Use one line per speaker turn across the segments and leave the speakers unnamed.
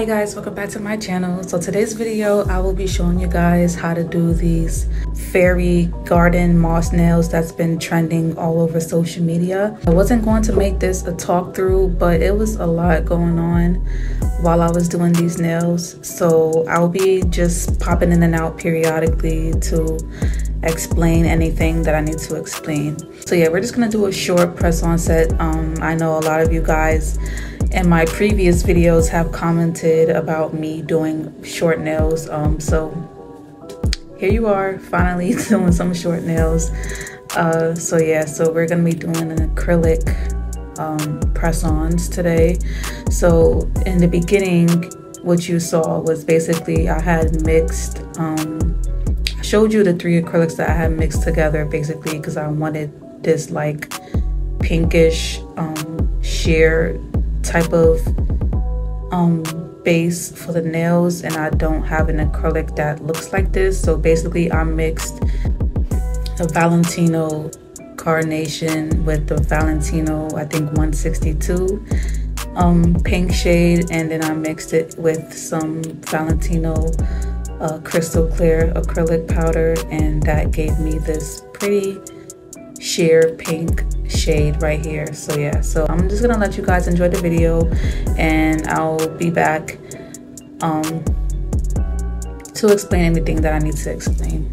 Hey guys, welcome back to my channel. So today's video, I will be showing you guys how to do these fairy garden moss nails that's been trending all over social media. I wasn't going to make this a talk through, but it was a lot going on while I was doing these nails. So I'll be just popping in and out periodically to explain anything that I need to explain. So yeah, we're just gonna do a short press on set. Um, I know a lot of you guys in my previous videos have commented about me doing short nails. Um, so here you are finally doing some short nails. Uh, so yeah, so we're gonna be doing an acrylic um, press-ons today. So in the beginning, what you saw was basically I had mixed, um, I showed you the three acrylics that I had mixed together basically because I wanted this like pinkish um, sheer type of um, base for the nails and I don't have an acrylic that looks like this. So basically I mixed a Valentino carnation with the Valentino, I think 162 um, pink shade. And then I mixed it with some Valentino uh, crystal clear acrylic powder. And that gave me this pretty sheer pink shade right here. So yeah. So i'm just gonna let you guys enjoy the video and i'll be back um to explain anything that i need to explain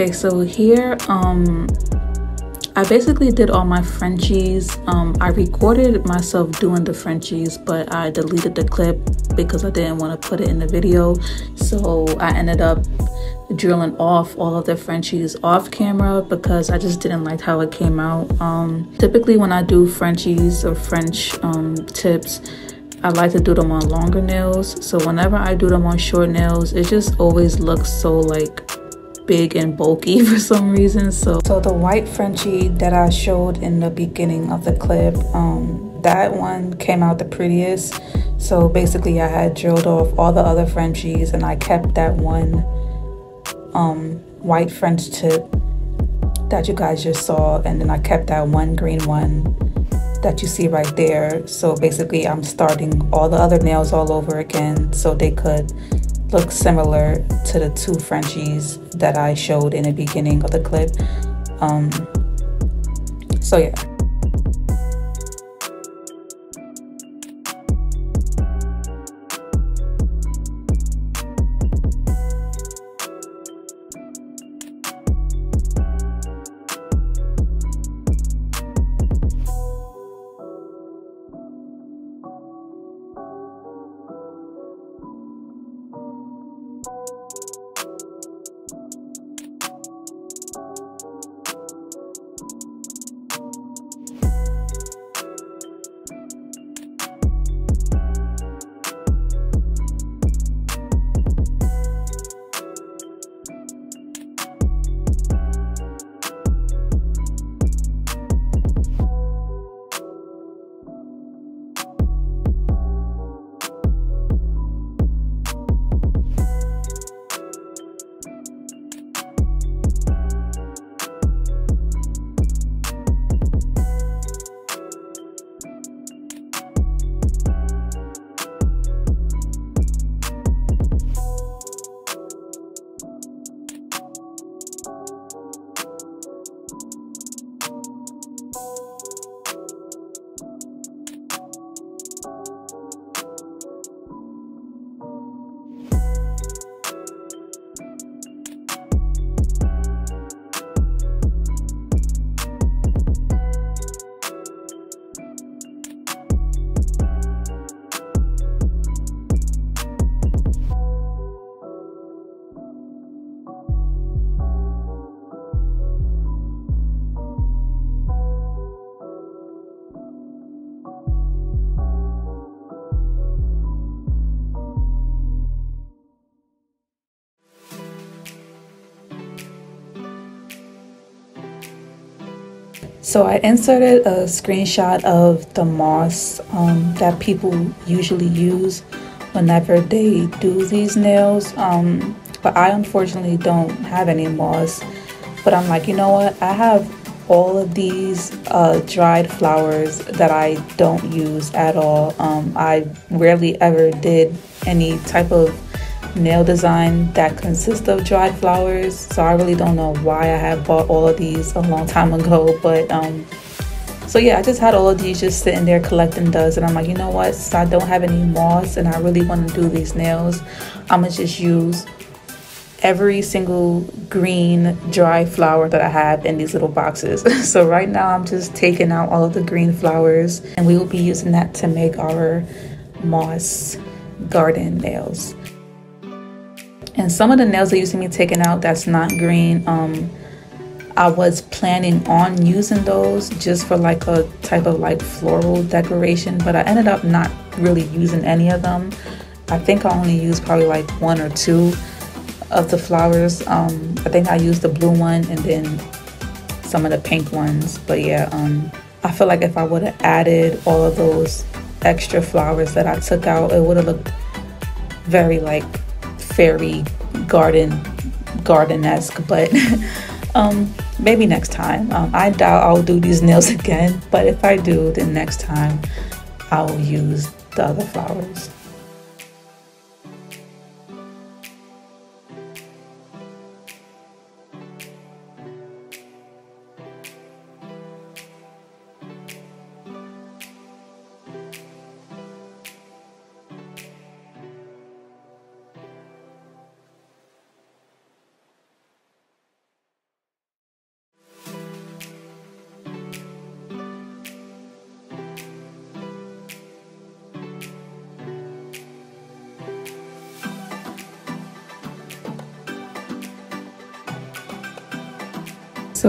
Okay, so here, um, I basically did all my Frenchies. Um, I recorded myself doing the Frenchies, but I deleted the clip because I didn't want to put it in the video. So I ended up drilling off all of the Frenchies off camera because I just didn't like how it came out. Um, typically when I do Frenchies or French um, tips, I like to do them on longer nails. So whenever I do them on short nails, it just always looks so like big and bulky for some reason. So, so the white Frenchie that I showed in the beginning of the clip, um, that one came out the prettiest. So basically I had drilled off all the other Frenchies and I kept that one um, white French tip that you guys just saw. And then I kept that one green one that you see right there. So basically I'm starting all the other nails all over again so they could look similar to the two Frenchies that I showed in the beginning of the clip. Um, so yeah. So I inserted a screenshot of the moss um, that people usually use whenever they do these nails. Um, but I unfortunately don't have any moss. But I'm like, you know what? I have all of these uh, dried flowers that I don't use at all. Um, I rarely ever did any type of nail design that consists of dried flowers. So I really don't know why I have bought all of these a long time ago. But um, so yeah, I just had all of these just sitting there collecting dust. And I'm like, you know what? Since I don't have any moss and I really want to do these nails, I'm going to just use every single green dry flower that I have in these little boxes. so right now I'm just taking out all of the green flowers and we will be using that to make our moss garden nails. And some of the nails that you see me taking out that's not green, um, I was planning on using those just for like a type of like floral decoration, but I ended up not really using any of them. I think I only used probably like one or two of the flowers. Um, I think I used the blue one and then some of the pink ones. But yeah, um, I feel like if I would have added all of those extra flowers that I took out, it would have looked very like fairy garden garden-esque but um maybe next time. Um, i doubt i'll do these nails again but if i do then next time i'll use the other flowers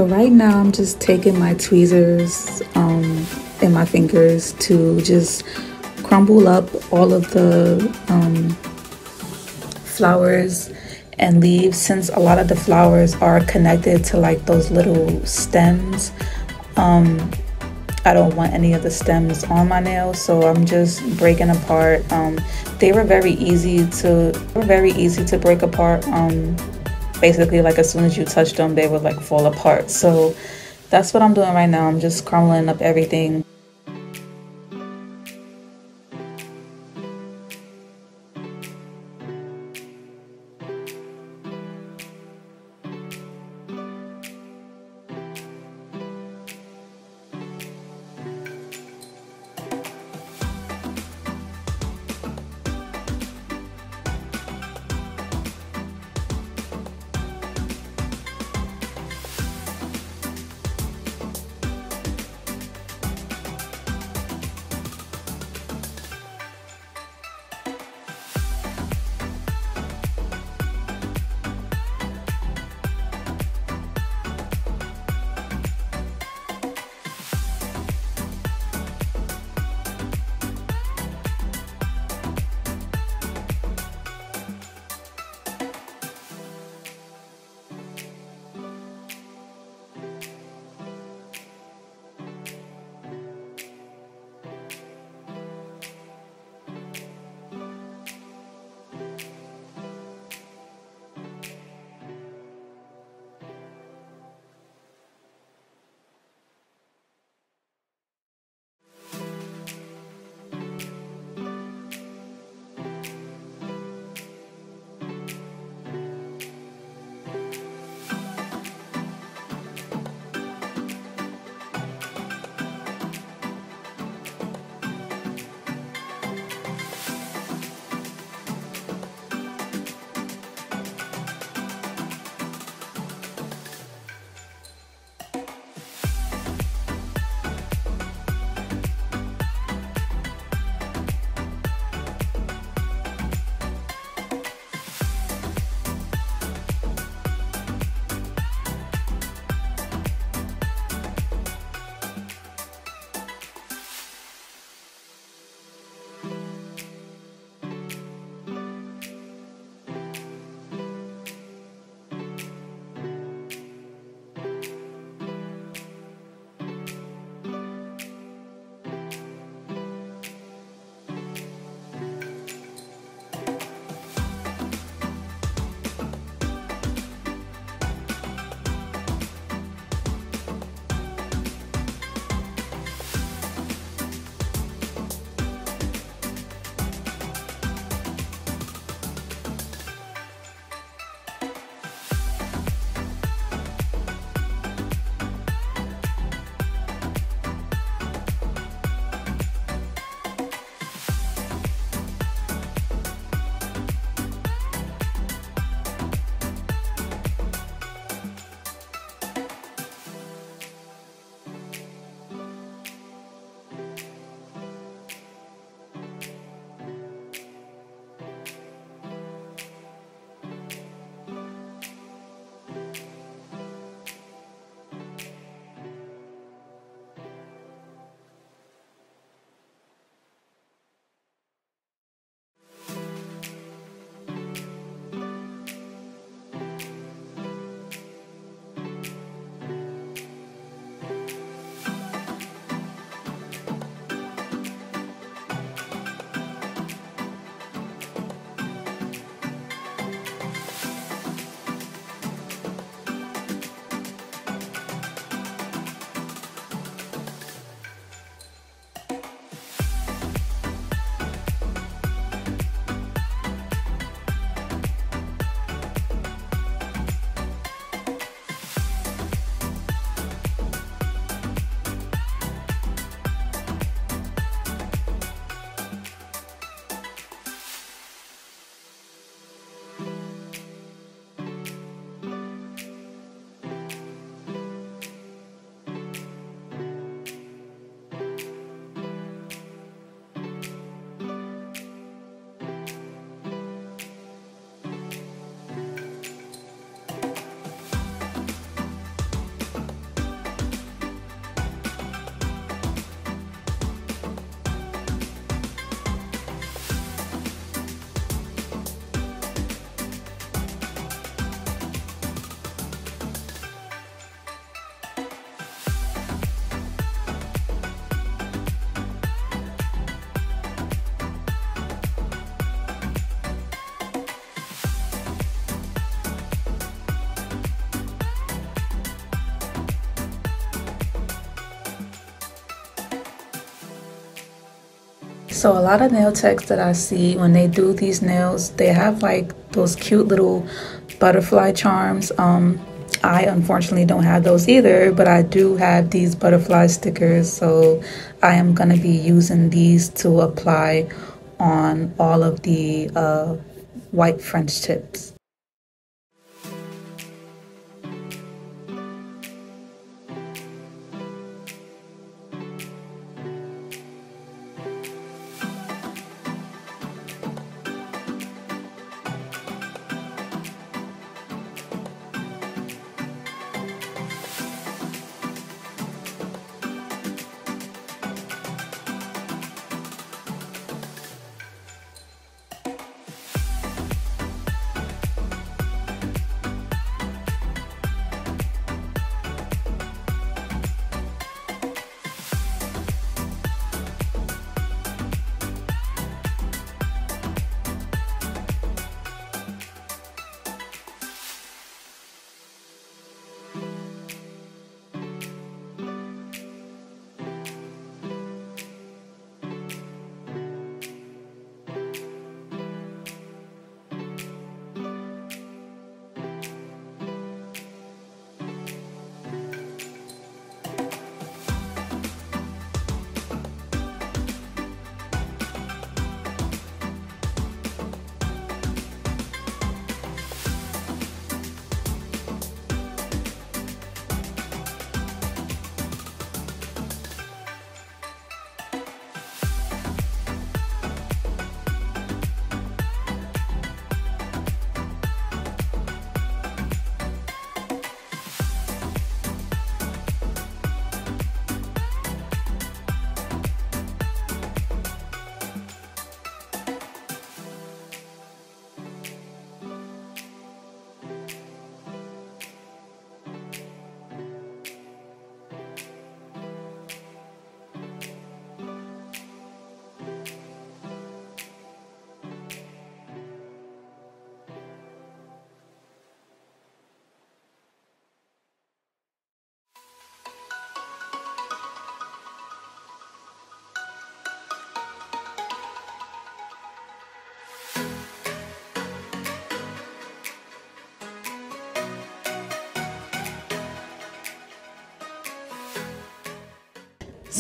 Right now I'm just taking my tweezers um, in my fingers to just crumble up all of the um, flowers and leaves since a lot of the flowers are connected to like those little stems. Um, I don't want any of the stems on my nails, so I'm just breaking apart. Um, they were very easy to were very easy to break apart. Um, basically, like as soon as you touched them, they would like fall apart. So that's what I'm doing right now. I'm just crumbling up everything. So a lot of nail techs that I see when they do these nails, they have like those cute little butterfly charms. Um, I unfortunately don't have those either, but I do have these butterfly stickers. So I am going to be using these to apply on all of the uh, white French tips.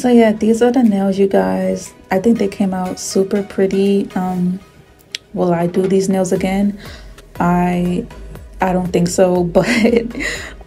So yeah, these are the nails, you guys. I think they came out super pretty. Um, will I do these nails again? I I don't think so, but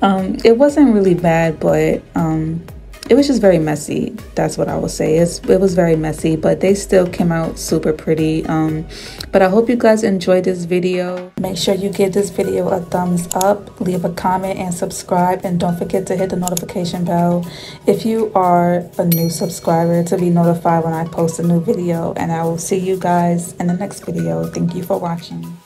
um, it wasn't really bad, but um, it was just very messy. That's what I will say. It was very messy, but they still came out super pretty. Um, but I hope you guys enjoyed this video. Make sure you give this video a thumbs up, leave a comment and subscribe. And don't forget to hit the notification bell if you are a new subscriber to be notified when I post a new video. And I will see you guys in the next video. Thank you for watching.